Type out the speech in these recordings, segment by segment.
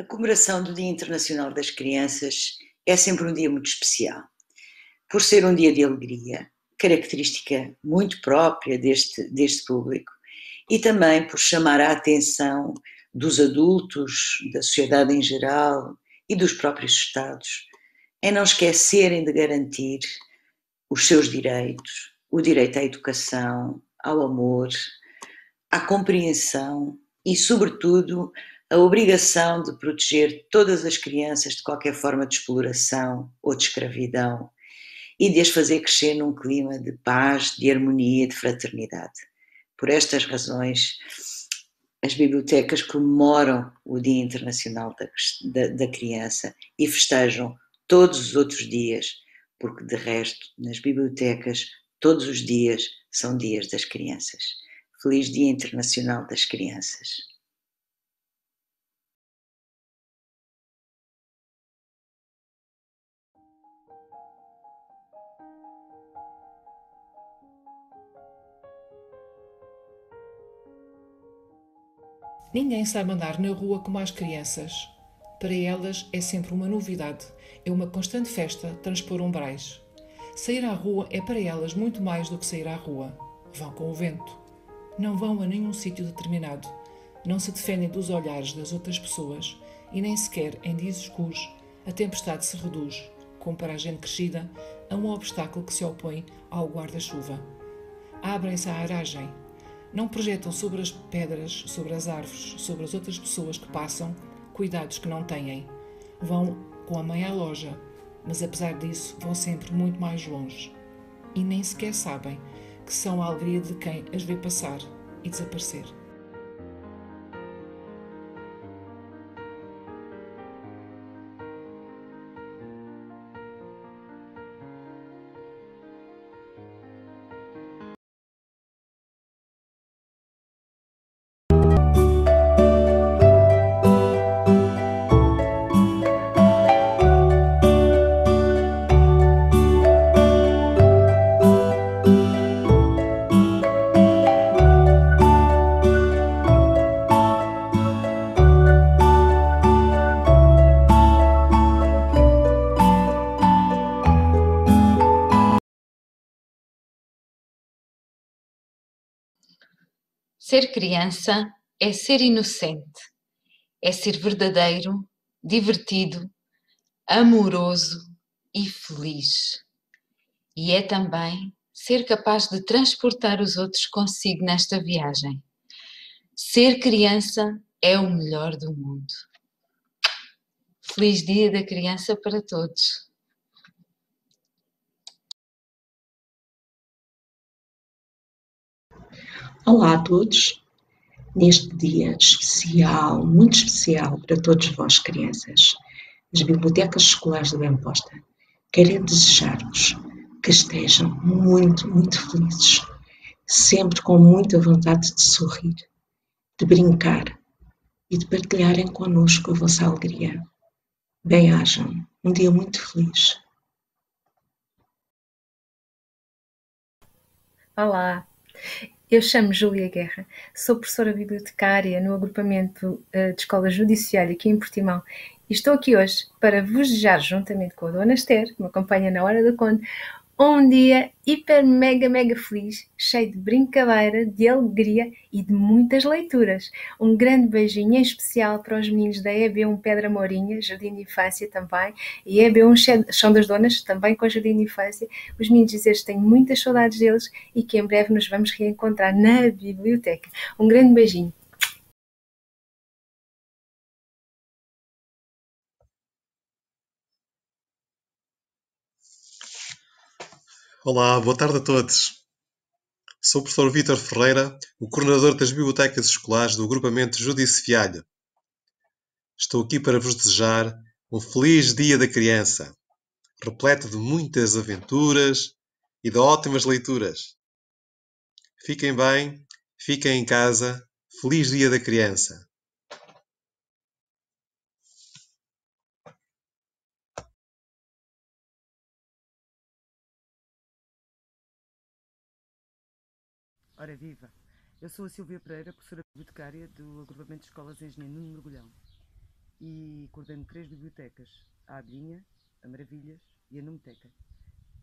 A comemoração do Dia Internacional das Crianças é sempre um dia muito especial, por ser um dia de alegria, característica muito própria deste, deste público, e também por chamar a atenção dos adultos, da sociedade em geral e dos próprios Estados, em não esquecerem de garantir os seus direitos, o direito à educação, ao amor, à compreensão e, sobretudo, a obrigação de proteger todas as crianças de qualquer forma de exploração ou de escravidão e de as fazer crescer num clima de paz, de harmonia, de fraternidade. Por estas razões, as bibliotecas comemoram o Dia Internacional da, da, da Criança e festejam todos os outros dias, porque de resto, nas bibliotecas, todos os dias são dias das crianças. Feliz Dia Internacional das Crianças. Ninguém sabe andar na rua como as crianças. Para elas é sempre uma novidade, é uma constante festa transpor umbrais. Sair à rua é para elas muito mais do que sair à rua. Vão com o vento. Não vão a nenhum sítio determinado. Não se defendem dos olhares das outras pessoas e nem sequer em dias escuros a tempestade se reduz, como para a gente crescida, a um obstáculo que se opõe ao guarda-chuva. Abrem-se à aragem, não projetam sobre as pedras, sobre as árvores, sobre as outras pessoas que passam, cuidados que não têm. Vão com a mãe à loja, mas apesar disso vão sempre muito mais longe. E nem sequer sabem que são a alegria de quem as vê passar e desaparecer. Ser criança é ser inocente, é ser verdadeiro, divertido, amoroso e feliz. E é também ser capaz de transportar os outros consigo nesta viagem. Ser criança é o melhor do mundo. Feliz Dia da Criança para todos! Olá a todos, neste dia especial, muito especial para todos vós, crianças, as bibliotecas escolares de Bemposta querem desejar-vos que estejam muito, muito felizes, sempre com muita vontade de sorrir, de brincar e de partilharem connosco a vossa alegria. Bem-ajam, um dia muito feliz. Olá, eu chamo Júlia Guerra, sou professora bibliotecária no agrupamento uh, de escola judiciária aqui em Portimão e estou aqui hoje para vos desejar, juntamente com a Dona Esther, que me acompanha na hora do conto, um dia hiper, mega, mega feliz, cheio de brincadeira, de alegria e de muitas leituras. Um grande beijinho em especial para os meninos da EB1 Pedra Mourinha, Jardim de Infância também, e EB1 Chão das Donas, também com Jardim de Infância. Os meninos que tenho muitas saudades deles e que em breve nos vamos reencontrar na biblioteca. Um grande beijinho. Olá, boa tarde a todos. Sou o professor Vítor Ferreira, o coordenador das bibliotecas escolares do agrupamento Judiciário. Estou aqui para vos desejar um feliz Dia da Criança, repleto de muitas aventuras e de ótimas leituras. Fiquem bem, fiquem em casa. Feliz Dia da Criança. Ora viva! Eu sou a Silvia Pereira, professora bibliotecária do agrupamento de escolas Engenheiro Nuno Mergulhão. e coordeno três bibliotecas, a Abelhinha, a Maravilhas e a Numeteca.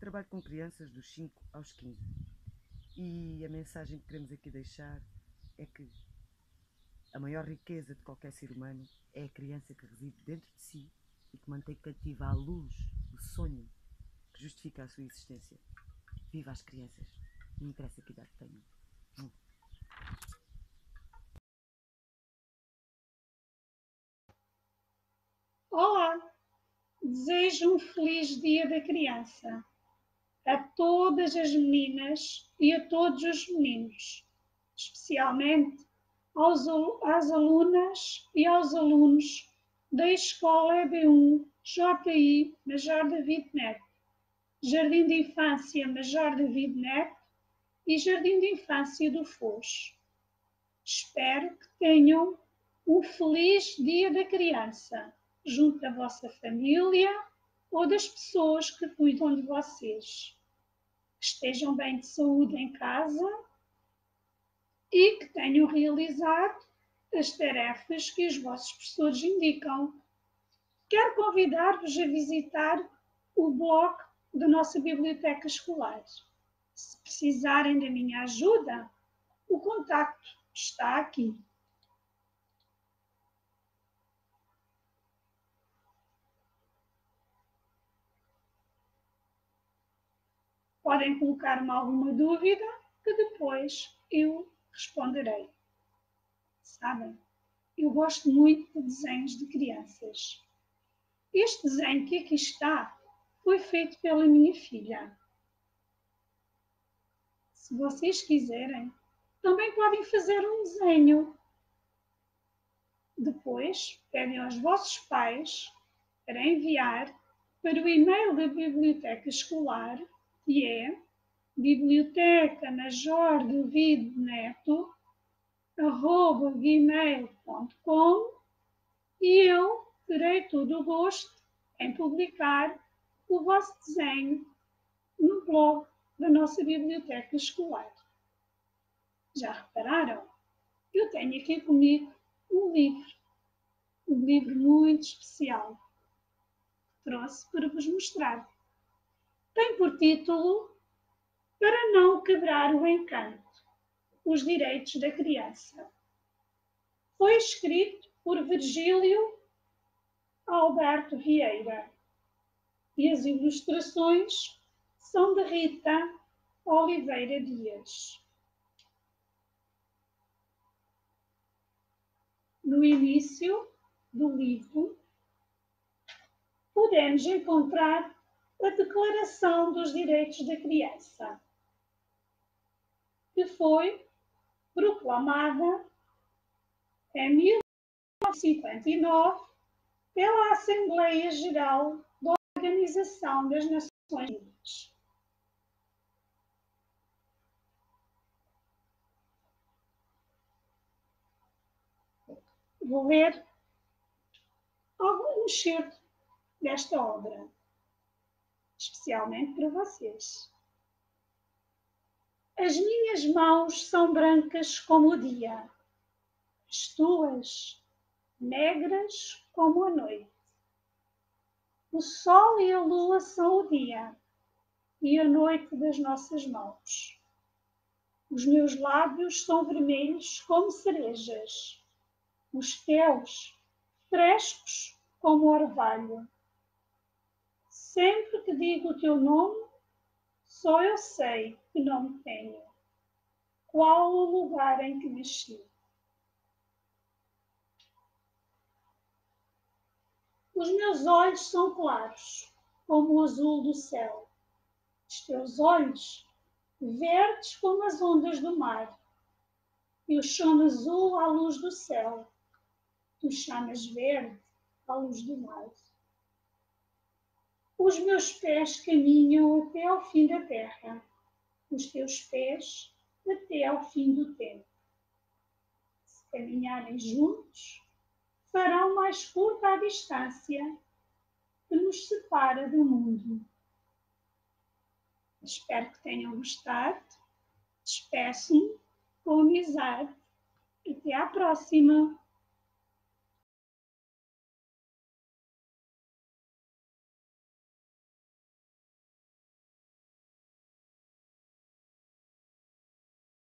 Trabalho com crianças dos 5 aos 15. E a mensagem que queremos aqui deixar é que a maior riqueza de qualquer ser humano é a criança que reside dentro de si e que mantém cativa a luz, o sonho que justifica a sua existência. Viva as crianças! Não interessa que idade tenham. Olá! Desejo um feliz Dia da Criança a todas as meninas e a todos os meninos, especialmente aos, às alunas e aos alunos da Escola EB1 JI Major David Neto, Jardim de Infância Major David Neto e Jardim de Infância do Foz. Espero que tenham um feliz Dia da Criança junto da vossa família ou das pessoas que cuidam de vocês. Estejam bem de saúde em casa e que tenham realizado as tarefas que os vossos professores indicam. Quero convidar-vos a visitar o blog da nossa biblioteca escolar. Se precisarem da minha ajuda, o contacto está aqui. Podem colocar-me alguma dúvida que depois eu responderei. Sabem, eu gosto muito de desenhos de crianças. Este desenho que aqui está foi feito pela minha filha. Se vocês quiserem, também podem fazer um desenho. Depois, pedem aos vossos pais para enviar para o e-mail da biblioteca escolar que é biblioteca major Neto, arroba gmail.com e eu terei todo o gosto em publicar o vosso desenho no blog da nossa biblioteca escolar. Já repararam? Eu tenho aqui comigo um livro, um livro muito especial que trouxe para vos mostrar tem por título Para não quebrar o encanto, os direitos da criança. Foi escrito por Virgílio Alberto Vieira e as ilustrações são de Rita Oliveira Dias. No início do livro, podemos encontrar a Declaração dos Direitos da Criança, que foi proclamada em 1959 pela Assembleia Geral da Organização das Nações Unidas. Vou ler algum excerto desta obra especialmente para vocês. As minhas mãos são brancas como o dia, as tuas negras como a noite. O sol e a lua são o dia e a noite das nossas mãos. Os meus lábios são vermelhos como cerejas, os teus frescos como orvalho. Sempre que digo o teu nome, só eu sei que nome tenho. Qual o lugar em que nasci? Os meus olhos são claros, como o azul do céu. Os teus olhos, verdes como as ondas do mar. Eu chamo azul à luz do céu. Tu chamas verde à luz do mar. Os meus pés caminham até ao fim da terra, os teus pés até ao fim do tempo. Se caminharem juntos, farão mais curta a distância que nos separa do mundo. Espero que tenham gostado. Despeço-me com amizade. Até à próxima!